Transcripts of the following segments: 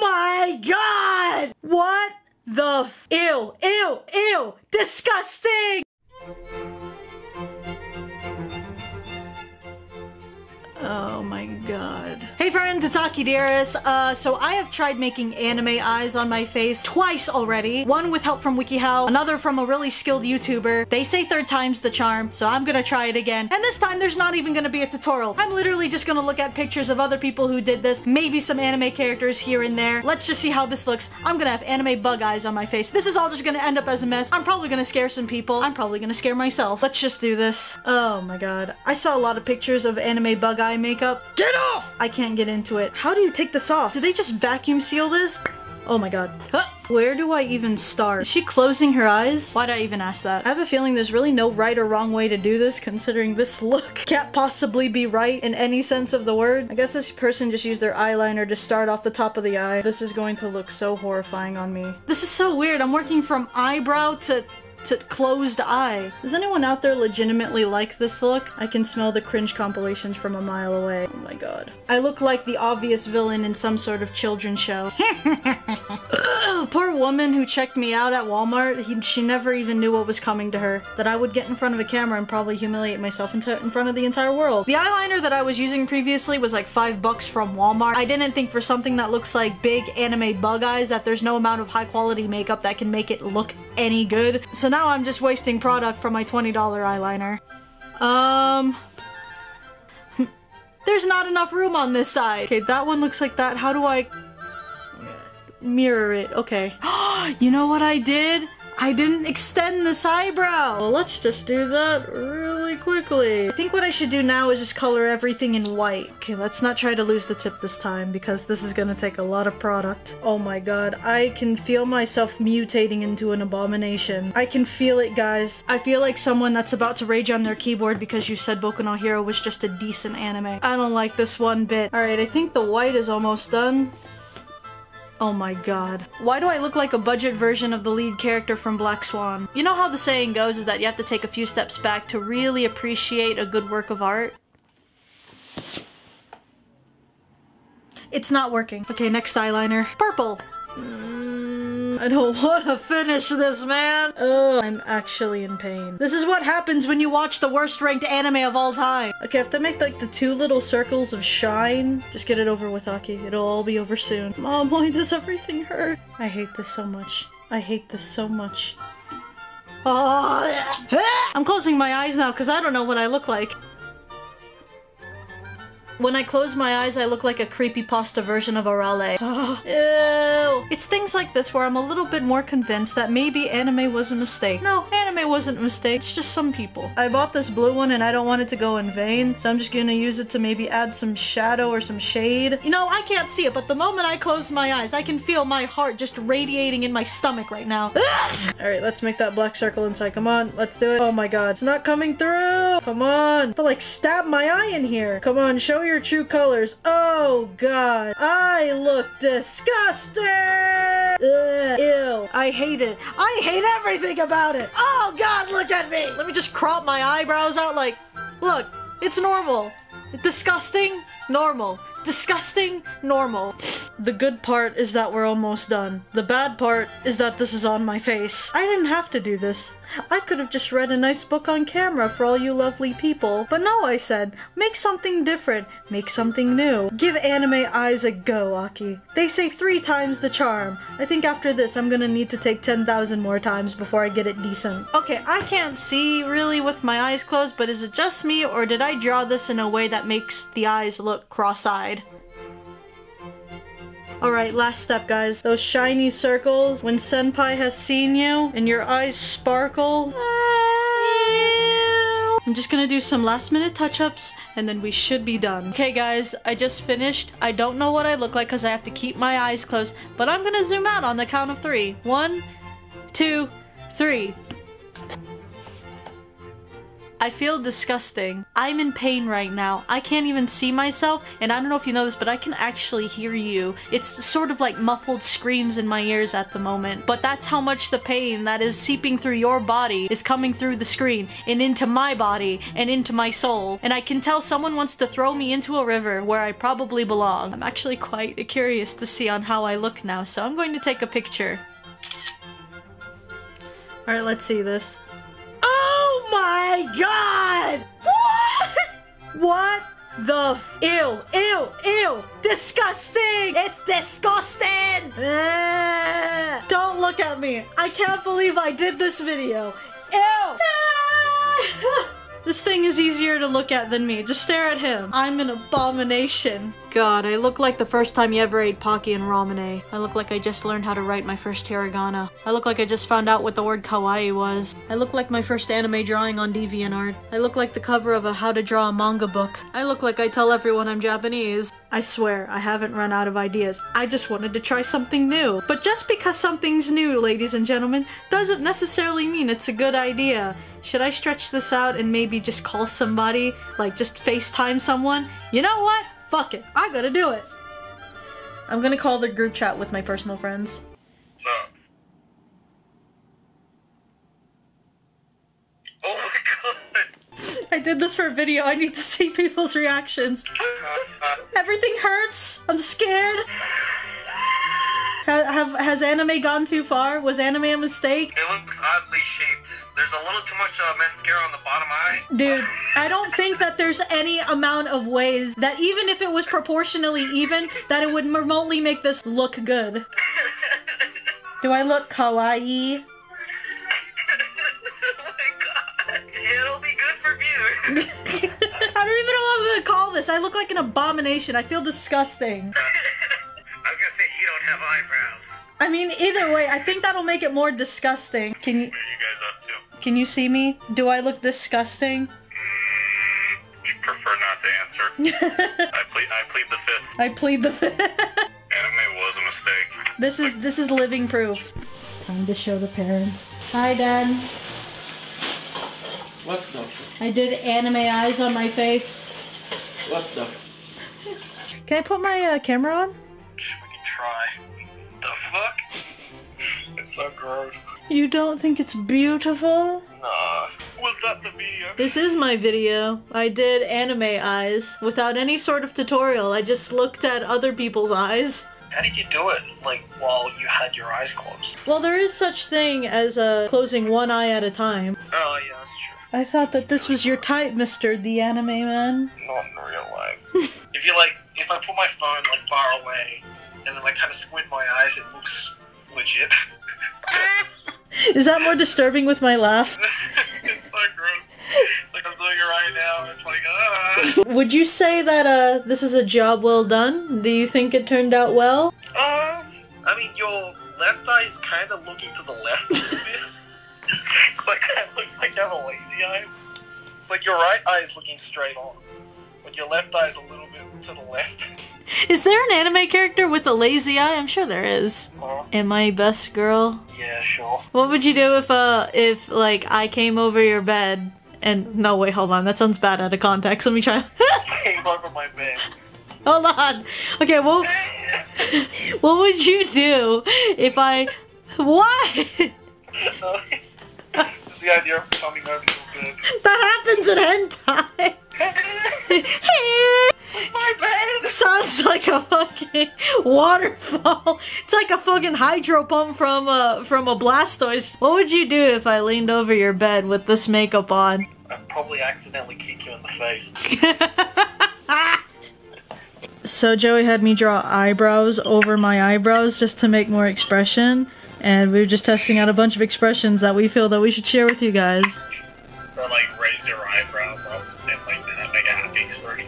my god! What the f- Ew, ew, ew! Disgusting! Oh my. Hey friends, it's Aki Dearest. Uh, so I have tried making anime eyes on my face twice already. One with help from WikiHow, another from a really skilled YouTuber. They say third time's the charm, so I'm gonna try it again. And this time there's not even gonna be a tutorial. I'm literally just gonna look at pictures of other people who did this, maybe some anime characters here and there. Let's just see how this looks. I'm gonna have anime bug eyes on my face. This is all just gonna end up as a mess. I'm probably gonna scare some people. I'm probably gonna scare myself. Let's just do this. Oh my god. I saw a lot of pictures of anime bug eye makeup. Get off! I can't get into it. How do you take this off? Did they just vacuum seal this? Oh my god. Huh. Where do I even start? Is she closing her eyes? Why'd I even ask that? I have a feeling there's really no right or wrong way to do this considering this look can't possibly be right in any sense of the word. I guess this person just used their eyeliner to start off the top of the eye. This is going to look so horrifying on me. This is so weird. I'm working from eyebrow to to closed eye. Does anyone out there legitimately like this look? I can smell the cringe compilations from a mile away. Oh my god. I look like the obvious villain in some sort of children's show. Woman who checked me out at Walmart, he, she never even knew what was coming to her. That I would get in front of a camera and probably humiliate myself in, in front of the entire world. The eyeliner that I was using previously was like five bucks from Walmart. I didn't think for something that looks like big anime bug eyes that there's no amount of high quality makeup that can make it look any good. So now I'm just wasting product from my $20 eyeliner. Um... There's not enough room on this side. Okay, that one looks like that. How do I mirror it? Okay. you know what I did? I didn't extend this eyebrow. Well, let's just do that really quickly. I think what I should do now is just color everything in white. Okay, let's not try to lose the tip this time because this is gonna take a lot of product. Oh my god, I can feel myself mutating into an abomination. I can feel it, guys. I feel like someone that's about to rage on their keyboard because you said Boku no Hero was just a decent anime. I don't like this one bit. Alright, I think the white is almost done. Oh my god. Why do I look like a budget version of the lead character from Black Swan? You know how the saying goes is that you have to take a few steps back to really appreciate a good work of art? It's not working. Okay, next eyeliner. Purple. Mm, I don't want to finish this, man. Ugh, I'm actually in pain. This is what happens when you watch the worst ranked anime of all time. Okay, I have to make like the two little circles of shine. Just get it over with, Aki. It'll all be over soon. Mom, why does everything hurt? I hate this so much. I hate this so much. Oh, I'm closing my eyes now because I don't know what I look like. When I close my eyes, I look like a creepypasta version of Arale. Ew. It's things like this where I'm a little bit more convinced that maybe anime was a mistake. No, anime wasn't a mistake, it's just some people. I bought this blue one and I don't want it to go in vain, so I'm just gonna use it to maybe add some shadow or some shade. You know, I can't see it, but the moment I close my eyes, I can feel my heart just radiating in my stomach right now. Alright, let's make that black circle inside. Come on, let's do it. Oh my god, it's not coming through! Come on! To like stab my eye in here. Come on, show your true colors. Oh god. I look disgusting! Ugh, ew. I hate it. I hate everything about it. Oh god, look at me! Let me just crop my eyebrows out like, look, it's normal. Disgusting, normal. Disgusting, normal. The good part is that we're almost done. The bad part is that this is on my face. I didn't have to do this. I could have just read a nice book on camera for all you lovely people. But no, I said, make something different. Make something new. Give anime eyes a go, Aki. They say three times the charm. I think after this, I'm gonna need to take 10,000 more times before I get it decent. Okay, I can't see really with my eyes closed, but is it just me or did I draw this in a way that makes the eyes look cross-eyed? Alright, last step, guys. Those shiny circles, when Senpai has seen you and your eyes sparkle. I'm just gonna do some last minute touch-ups and then we should be done. Okay guys, I just finished. I don't know what I look like because I have to keep my eyes closed, but I'm gonna zoom out on the count of three. One, two, three. I feel disgusting. I'm in pain right now. I can't even see myself, and I don't know if you know this, but I can actually hear you. It's sort of like muffled screams in my ears at the moment, but that's how much the pain that is seeping through your body is coming through the screen and into my body and into my soul. And I can tell someone wants to throw me into a river where I probably belong. I'm actually quite curious to see on how I look now, so I'm going to take a picture. Alright, let's see this. Oh my god! What? What the Ew, ew, ew! Disgusting! It's disgusting! Ah. Don't look at me. I can't believe I did this video. Ew! This thing is easier to look at than me. Just stare at him. I'm an abomination. God, I look like the first time you ever ate Pocky and Ramune. I look like I just learned how to write my first hiragana. I look like I just found out what the word kawaii was. I look like my first anime drawing on DeviantArt. I look like the cover of a how to draw a manga book. I look like I tell everyone I'm Japanese. I swear, I haven't run out of ideas. I just wanted to try something new. But just because something's new, ladies and gentlemen, doesn't necessarily mean it's a good idea. Should I stretch this out and maybe just call somebody? Like, just FaceTime someone? You know what? Fuck it. I'm gonna do it. I'm gonna call the group chat with my personal friends. What's up? Oh my god! I did this for a video. I need to see people's reactions. Everything hurts. I'm scared. Ha- have has anime gone too far? Was anime a mistake? It looks oddly shaped. There's a little too much uh, mascara on the bottom eye. Dude, I don't think that there's any amount of ways that even if it was proportionally even, that it would remotely make this look good. Do I look kawaii? I don't even know what I'm gonna call this. I look like an abomination. I feel disgusting. I was gonna say you don't have eyebrows. I mean, either way, I think that'll make it more disgusting. Can you are you guys up to? can you see me? Do I look disgusting? Mm, prefer not to answer. I plead. I plead the fifth. I plead the fifth. Anime was a mistake. this is this is living proof. Time to show the parents. Hi, Dad. What the? I did anime eyes on my face. What the? Can I put my uh, camera on? We can try. The fuck? It's so gross. You don't think it's beautiful? Nah. Was that the video? This is my video. I did anime eyes without any sort of tutorial. I just looked at other people's eyes. How did you do it? Like while you had your eyes closed? Well, there is such thing as uh, closing one eye at a time. Oh yeah, that's true. I thought that this was your type, Mr. The Anime Man. Not in real life. if you like, if I put my phone like far away and then like kind of squint my eyes, it looks legit. Is that more disturbing with my laugh? it's so gross. Like I'm doing it right now. It's like ah. Would you say that uh, this is a job well done? Do you think it turned out well? Um, I mean, your left eye is kind of looking to the like looks like you have a lazy eye. It's like your right eye is looking straight on, but your left eye is a little bit to the left. Is there an anime character with a lazy eye? I'm sure there is. Uh, Am I best girl? yeah, sure. What would you do if uh if like I came over your bed and no wait hold on that sounds bad out of context. Let me try. Came over my bed. hold on. Okay, well what would you do if I what? The idea of coming over your bed. that happens in hentai. my bed! Sounds like a fucking waterfall. It's like a fucking hydro pump from a from a Blastoise. What would you do if I leaned over your bed with this makeup on? I'd probably accidentally kick you in the face. So Joey had me draw eyebrows over my eyebrows just to make more expression. And we were just testing out a bunch of expressions that we feel that we should share with you guys. So like raise your eyebrows up and like make a happy expression.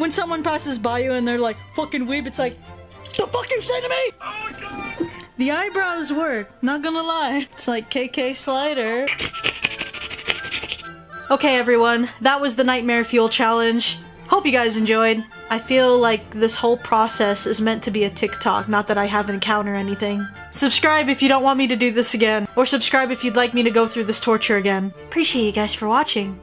When someone passes by you and they're like, fucking weeb, it's like, the fuck you say to me? Oh god! The eyebrows work, not gonna lie. It's like K.K. Slider. Okay everyone, that was the Nightmare Fuel Challenge. Hope you guys enjoyed. I feel like this whole process is meant to be a TikTok, not that I haven't encountered anything. Subscribe if you don't want me to do this again, or subscribe if you'd like me to go through this torture again. Appreciate you guys for watching.